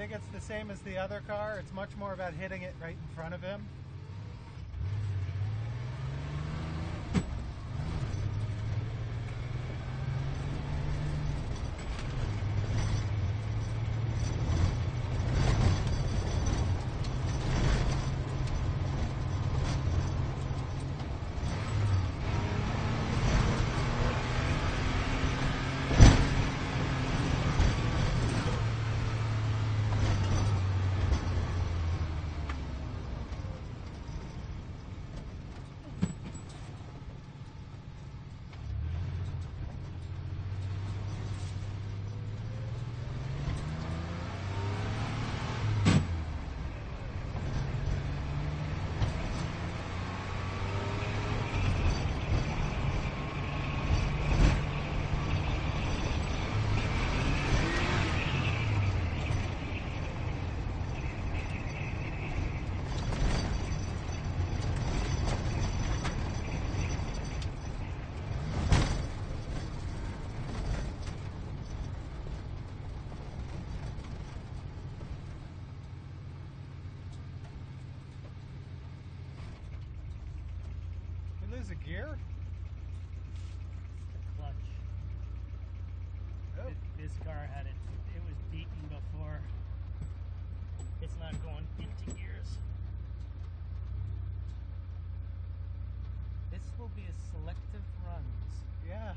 think it's the same as the other car. It's much more about hitting it right in front of him. is, a gear? It's the clutch. Oh. This car had it, it was beaten before. It's not going into gears. This will be a selective runs. Yeah.